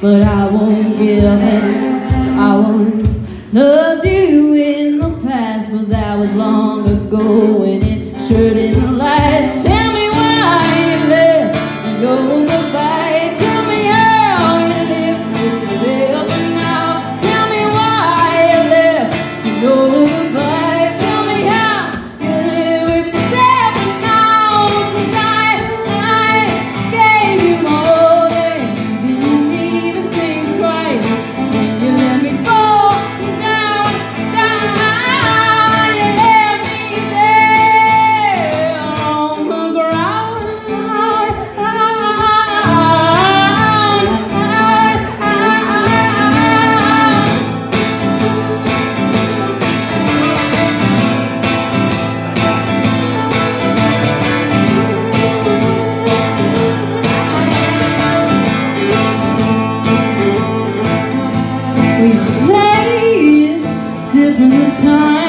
but I won't give in. I once loved you in the past, but that was long ago, and it sure did say it different this time.